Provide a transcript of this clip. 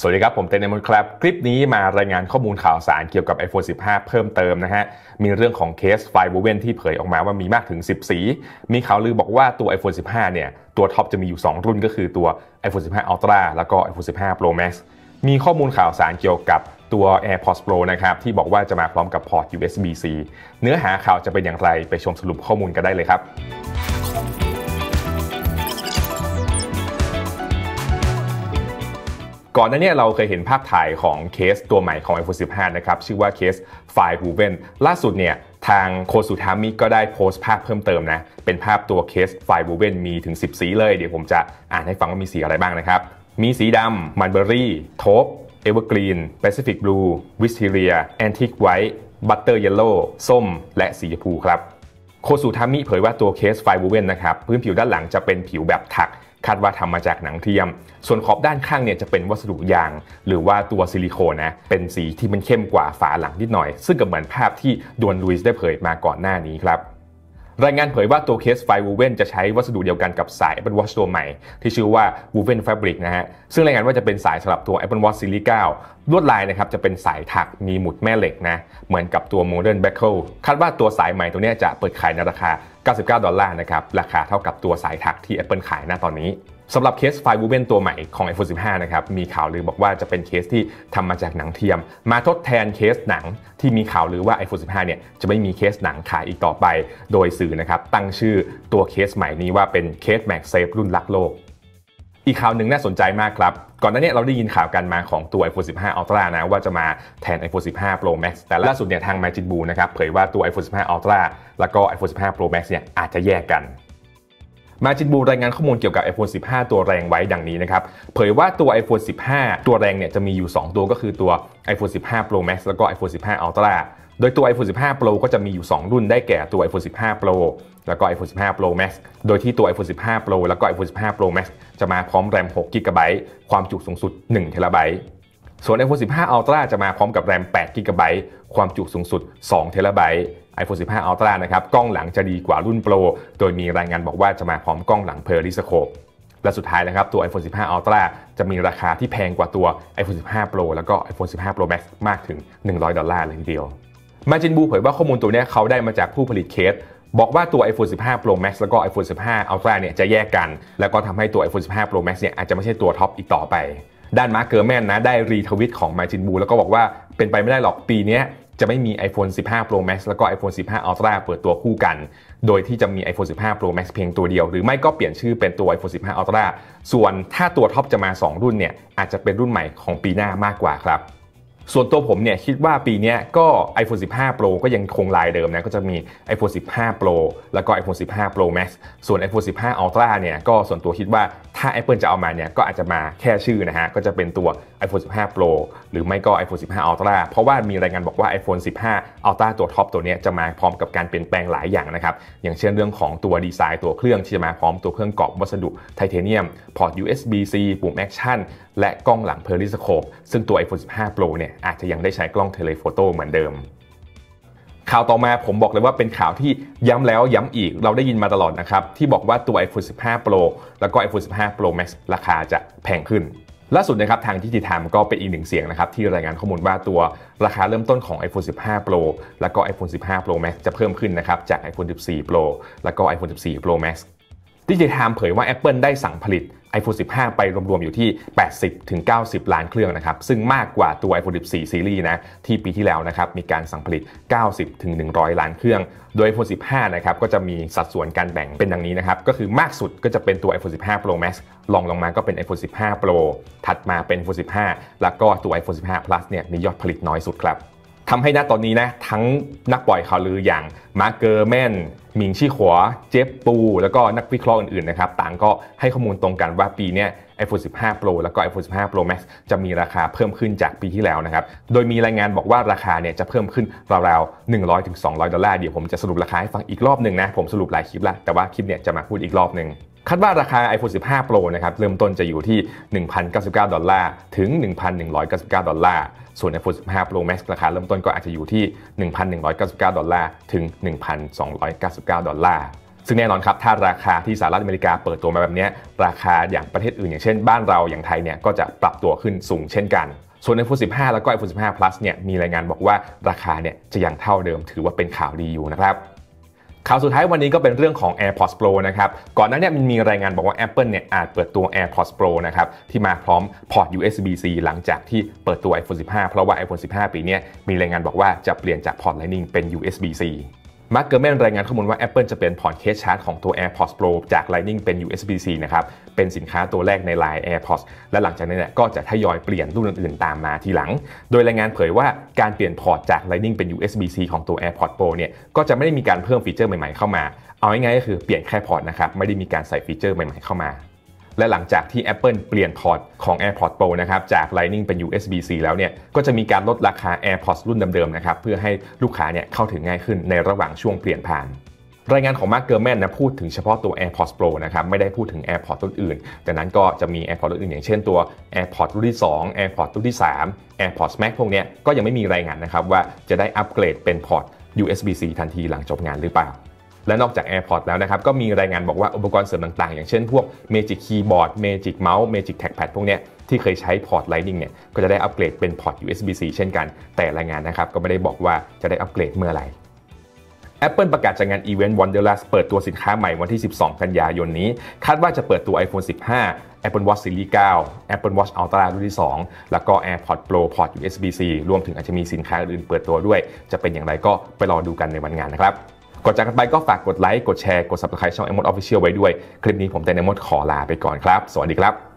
สวัสดีครับ ผมเต้นนมนครับ คลิปนี้มารายงานข้อมูลข่าวสารเกี่ยวกับ iPhone 15 เพิ่มเติมนะฮะ มีเรื่องของเคส FineWoven ที่เผยออกมาว่ามีมากถึง 10 สี มีข่าวลือบอกว่าตัว iPhone 15 เนี่ย ตัวท็อปจะมีอยู่ 2 รุ่นก็คือตัว iPhone 15 Ultra แล้วก็ iPhone 15 Pro Max มีข้อมูลข่าวสารเกี่ยวกับตัว AirPods Pro นะครับ ที่บอกว่าจะมาพร้อมกับพอร์ต USB-C เนื้อหาข่าวจะเป็นอย่างไรไปชมสรุปข้อมูลกันได้เลยครับ ก่อนหน้านี้เราเคยเห็นภาพถ่ายของเคสตัวใหม่ของ iPhone 15 นะครับ ชื่อว่าเคส FineWoven ล่าสุดเนี่ยทาง Kosutami ก็ได้โพสต์ภาพเพิ่มเติมนะ เป็นภาพตัวเคส FineWoven มีถึง 10 สีเลย เดี๋ยวผมจะอ่านให้ฟังว่ามีสีอะไรบ้างนะครับ มีสีดำ Mulberry Taupe Evergreen Pacific Blue Wisteria Antique White Butter Yellow ส้ม และสีชมพูครับ Kosutami เผยว่าตัวเคส FineWoven นะครับ พื้นผิวด้านหลังจะเป็นผิวแบบถัก คาดว่าทำมาจากหนังเทียม ส่วนขอบด้านข้างเนี่ยจะเป็นวัสดุยาง หรือว่าตัวซิลิโคนนะ เป็นสีที่มันเข้มกว่าฝาหลังนิดหน่อย ซึ่งก็เหมือนภาพที่ DuanRui ได้เผยมาก่อนหน้านี้ครับรายงานเผยว่าตัวเคส FineWoven จะใช้วัสดุเดียวกันกับสาย Apple Watch ตัวใหม่ ที่ชื่อว่า Woven Fabric นะฮะ ซึ่งรายงานว่าจะเป็นสายสำหรับตัว Apple Watch Series 9ลวดลายนะครับจะเป็นสายถักมีหมุดแม่เหล็กนะ เหมือนกับตัว Modern Buckle คาดว่าตัวสายใหม่ตัวนี้จะเปิดขายในราคา 99 ดอลลาร์นะครับ ราคาเท่ากับตัวสายถักที่ Apple ขายหน้าตอนนี้สำหรับเคส FineWoven ตัวใหม่ของ iPhone 15 นะครับ มีข่าวลือบอกว่าจะเป็นเคสที่ทำมาจากหนังเทียม มาทดแทนเคสหนังที่มีข่าวลือว่า iPhone 15 เนี่ยจะไม่มีเคสหนังขายอีกต่อไป โดยสื่อนะครับตั้งชื่อตัวเคสใหม่นี้ว่าเป็นเคส MagSafe รุ่นรักโลก อีกข่าวหนึ่งน่าสนใจมากครับ ก่อนหน้านี้เราได้ยินข่าวกันมาของตัว iPhone 15 Ultra นะว่าจะมาแทน iPhone 15 Pro Max แต่ล่าสุดเนี่ยทาง Magic b ูนะครับเผยว่าตัว iPhone 15 Ultra แล้วก็ iPhone 15 Pro Max เนี่ยอาจจะแยกกันมาจินบูรายงานข้อมูลเกี่ยวกับ iPhone 15 ตัวแรงไว้ดังนี้นะครับ เผยว่าตัว iPhone 15 ตัวแรงเนี่ยจะมีอยู่ 2 ตัวก็คือตัว iPhone 15 Pro Max แล้วก็ iPhone 15 Ultra โดยตัว iPhone 15 Pro ก็จะมีอยู่ 2 รุ่นได้แก่ตัว iPhone 15 Pro แล้วก็ iPhone 15 Pro Max โดยที่ตัว iPhone 15 Pro แล้วก็ iPhone 15 Pro Max จะมาพร้อมแรม 6 GB ความจุสูงสุด1 TB ส่วน iPhone 15 Ultra จะมาพร้อมกับแรม 8 GB ความจุสูงสุด2 TB iPhone 15 Ultra นะครับ กล้องหลังจะดีกว่ารุ่น Pro โดยมีรายงานบอกว่าจะมาพร้อมกล้องหลัง Periscope และสุดท้ายนะครับ ตัว iPhone 15 Ultra จะมีราคาที่แพงกว่าตัว iPhone 15 Pro แล้วก็ iPhone 15 Pro Max มากถึง 100 ดอลลาร์เลยทีเดียว Majin Bu เผยว่าข้อมูลตัวนี้เขาได้มาจากผู้ผลิตเคส บอกว่าตัว iPhone 15 Pro Max แล้วก็ iPhone 15 Ultra เนี่ยจะแยกกัน แล้วก็ทำให้ตัว iPhone 15 Pro Max เนี่ยอาจจะไม่ใช่ตัวท็อปอีกต่อไป ด้าน Mark Gurman นะได้รีทวิตของ Majin Bu แล้วก็บอกว่าเป็นไปไม่ได้หรอกปีนี้จะไม่มี iPhone 15 Pro Max แล้วก็ iPhone 15 Ultra เปิดตัวคู่กัน โดยที่จะมี iPhone 15 Pro Max เพียงตัวเดียว หรือไม่ก็เปลี่ยนชื่อเป็นตัว iPhone 15 Ultra ส่วนถ้าตัวท็อปจะมา 2 รุ่นเนี่ยอาจจะเป็นรุ่นใหม่ของปีหน้ามากกว่าครับ ส่วนตัวผมเนี่ยคิดว่าปีนี้ก็ iPhone 15 Pro ก็ยังคงลายเดิมนะก็จะมี iPhone 15 Pro แล้วก็ iPhone 15 Pro Max ส่วน iPhone 15 Ultra เนี่ยก็ส่วนตัวคิดว่าถ้า Apple จะเอามาเนี่ยก็อาจจะมาแค่ชื่อนะฮะก็จะเป็นตัว iPhone 15 Pro หรือไม่ก็ iPhone 15 Ultra เพราะว่ามีรายงานบอกว่า iPhone 15 Ultra ตัวท็อปตัวนี้จะมาพร้อมกับการเปลี่ยนแปลงหลายอย่างนะครับอย่างเช่นเรื่องของตัวดีไซน์ตัวเครื่องที่จะมาพร้อมตัวเครื่องกรอบวัสดุไทเทเนียมพอร์ต USB-C ปุ่ม Action และกล้องหลัง Periscope ซึ่งตัว iPhone 15 Pro เนี่ยอาจจะยังได้ใช้กล้อง Telephoto เหมือนเดิม ข่าวต่อมาผมบอกเลยว่าเป็นข่าวที่ย้ำแล้วย้ำอีกเราได้ยินมาตลอดนะครับ ที่บอกว่าตัว iPhone 15 Pro แล้วก็ iPhone 15 Pro Max ราคาจะแพงขึ้นล่าสุดนะครับทางที่ทีทามก็เป็นอีกหนึ่งเสียงนะครับที่รายงานข้อมูลว่าตัวราคาเริ่มต้นของ iPhone 15 Pro แล้วก็ iPhone 15 Pro Max จะเพิ่มขึ้นนะครับจาก iPhone 14 Pro แล้วก็ iPhone 14 Pro Max ดิจิทามเผยว่า Apple ได้สั่งผลิต iPhone 15 ไปรวมๆอยู่ที่ 80ถึง90 ล้านเครื่องนะครับ ซึ่งมากกว่าตัว iPhone 14 ซีรีส์นะที่ปีที่แล้วนะครับมีการสั่งผลิต 90ถึง100 ล้านเครื่อง โดย iPhone 15 นะครับก็จะมีสัดส่วนการแบ่งเป็นดังนี้นะครับก็คือมากสุดก็จะเป็นตัว iPhone 15 Pro Max ลองลงมาก็เป็น iPhone 15 Pro ถัดมาเป็น iPhone 15 แล้วก็ตัว iPhone 15 Plus เนี่ยมียอดผลิตน้อยสุดครับ ทำให้ณตอนนี้นะทั้งนักปล่อยข่าวลืออย่างมาร์เกอร์แมนมิงชี่ขวเจฟปู แล้วก็นักวิเคราะห์อื่นๆนะครับต่างก็ให้ข้อมูลตรงกันว่าปีนี้ iPhone 15 Pro แล้วก็ iPhone 15 Pro Max จะมีราคาเพิ่มขึ้นจากปีที่แล้วนะครับ โดยมีรายงานบอกว่าราคาเนี่ยจะเพิ่มขึ้นราวๆ 100-200 ดอลลาร์ เดี๋ยวผมจะสรุปราคาให้ฟังอีกรอบหนึ่งนะ ผมสรุปหลายคลิปแล้วแต่ว่าคลิปเนี่ยจะมาพูดอีกรอบหนึ่ง คาดว่าราคา iPhone 15 Pro นะครับเริ่มต้นจะอยู่ที่ 1,099 ดอลลาร์ ถึง 1,199 ดอลลาร์ ส่วน iPhone 15 Pro Max ราคาเริ่มต้นก็อาจจะอยู่ที่ 1,199 ดอลลาร์ ถึง 1,299 ดอลลาร์ซึ่งแน่นอนครับ ถ้าราคาที่สหรัฐอเมริกาเปิดตัวมาแบบนี้ ราคาอย่างประเทศอื่นอย่างเช่นบ้านเราอย่างไทยเนี่ยก็จะปรับตัวขึ้นสูงเช่นกัน ส่วน iPhone 15 แล้วก็ iPhone 15 Plus เนี่ยมีรายงานบอกว่าราคาเนี่ยจะยังเท่าเดิมถือว่าเป็นข่าวดีอยู่นะครับ ข่าวสุดท้ายวันนี้ก็เป็นเรื่องของ AirPods Pro นะครับ ก่อนหน้านี้มันมีรายงานบอกว่า Apple เนี่ยอาจเปิดตัว AirPods Pro นะครับที่มาพร้อมพอร์ต USB-C หลังจากที่เปิดตัว iPhone 15 เพราะว่า iPhone 15 ปีนี้มีรายงานบอกว่าจะเปลี่ยนจากพอร์ต Lightning เป็น USB-C Mark Gurman รายงานข้อมูลว่า Apple จะเปลี่ยนพอร์ตเคสชาร์จของตัว AirPods Pro จาก Lightning เป็น USB-C นะครับ เป็นสินค้าตัวแรกใน Line AirPods และหลังจากนั้นเนี่ยก็จะทยอยเปลี่ยนรุ่นอื่นๆ ตามมาทีหลัง โดยรายงานเผยว่าการเปลี่ยนพอร์ตจาก Lightning เป็น USB-C ของตัว AirPods Pro เนี่ยก็จะไม่ได้มีการเพิ่มฟีเจอร์ใหม่ๆเข้ามา เอาง่ายๆก็คือเปลี่ยนแค่พอร์ตนะครับไม่ได้มีการใส่ฟีเจอร์ใหม่ๆเข้ามา และหลังจากที่ Apple เปลี่ยนพอร์ตของ AirPods Pro นะครับจาก Lightning เป็น USB-C แล้วเนี่ยก็จะมีการลดราคา AirPods รุ่นเดิมๆนะครับเพื่อให้ลูกค้าเนี่ยเข้าถึงง่ายขึ้นในระหว่างช่วงเปลี่ยนผ่านรายงานของ Mark Gurman นะพูดถึงเฉพาะตัว AirPods Pro นะครับไม่ได้พูดถึง AirPods รุ่นอื่นดังนั้นก็จะมี AirPods รุ่นอื่นอย่างเช่นตัว AirPods รุ่นที่ 2 AirPods รุ่นที่ 3 AirPods Max พวกนี้ก็ยังไม่มีรายงานนะครับว่าจะได้อัปเกรดเป็นพอร์ต USB-C ทันทีหลังจบงานหรือเปล่า และนอกจาก AirPods แล้วนะครับ ก็มีรายงานบอกว่าอุปกรณ์เสริมต่างๆ อย่างเช่นพวก Magic Keyboard Magic Mouse Magic Trackpad พวกนี้ที่เคยใช้พอร์ต Lightning เนี่ยก็จะได้อัปเกรดเป็นพอร์ต USB-C เช่นกัน แต่รายงานนะครับก็ไม่ได้บอกว่าจะได้อัปเกรดเมื่อไหร่ Apple ประกาศจัดงานอีเวนต์ Wonderlust เปิดตัวสินค้าใหม่วันที่ 12 กันยายนนี้ คาดว่าจะเปิดตัว iPhone 15 Apple Watch Series 9 Apple Watch Ultra รุ่นที่ 2 แล้วก็ AirPods Pro พอร์ต USB-C รวมถึงอาจจะมีสินค้าอื่นเปิดตัวด้วย จะเป็นอย่างไรก็ไปรอดูกันในวันงานนะครับ ก่อนจากกันไปก็ฝากกดไลค์ กดแชร์ กด Subscribe ช่อง m อ d Official ไว้ด้วย คลิปนี้ผมแต่ในมดขอลาไปก่อนครับ สวัสดีครับ